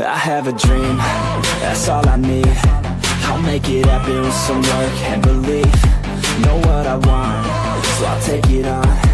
I have a dream, that's all I need. I'll make it happen with some work and belief. Know what I want, so I'll take it on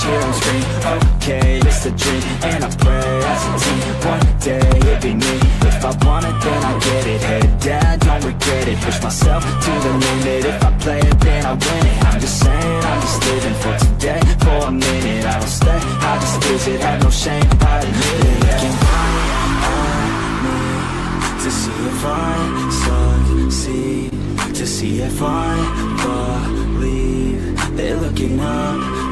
here on screen. Okay, it's a dream And I pray as a team. One day, it'll be me. If I want it, then I get it. Head down, don't regret it. Push myself to the limit. If I play it, then I win it. I'm just saying, I'm just living for today. For a minute, I don't stay. I just visit, have no shame I admit it. Looking at me To see if I succeed. To see if I believe They're looking up